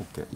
Okay.